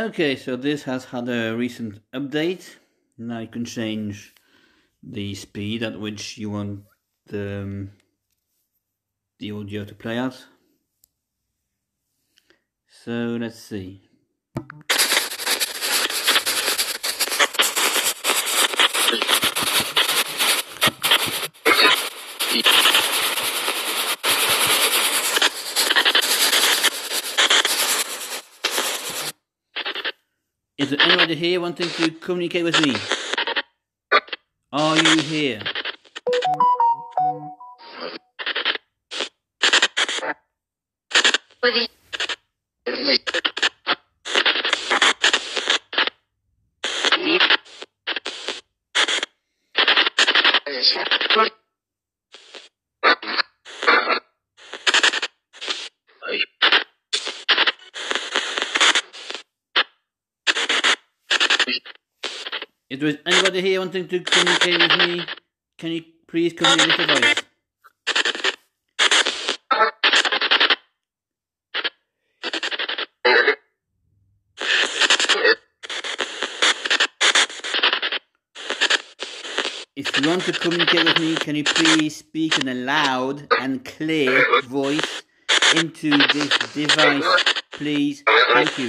Okay, so this has had a recent update. Now you can change the speed at which you want the, um, the audio to play at. So let's see. There here wanting to communicate with me? Are you here? If there is anybody here wanting to communicate with me, can you please communicate with a voice? If you want to communicate with me, can you please speak in a loud and clear voice into this device, please? Thank you.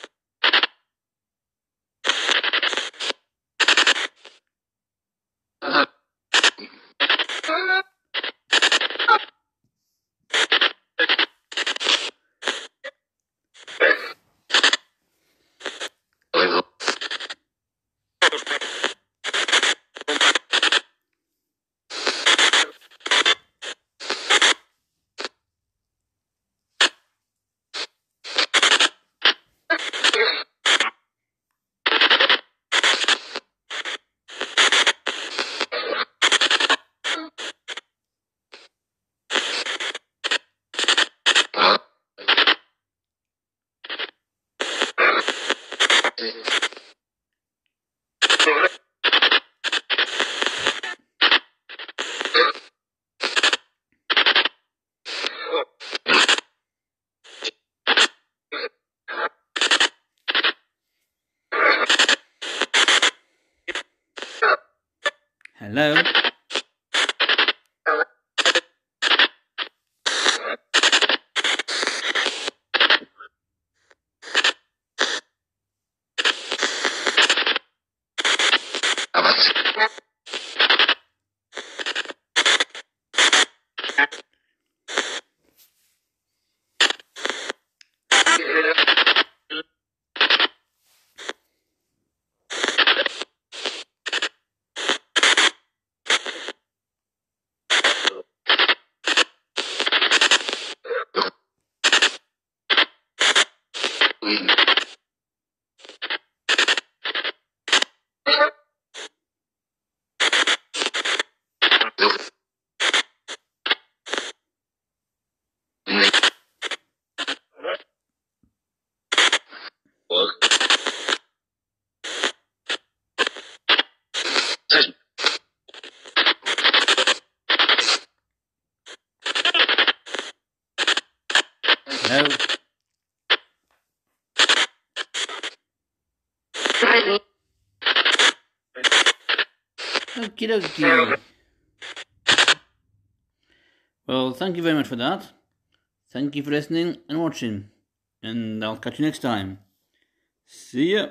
Hello? Hello? Okie dokie. Well, thank you very much for that. Thank you for listening and watching. And I'll catch you next time. See ya.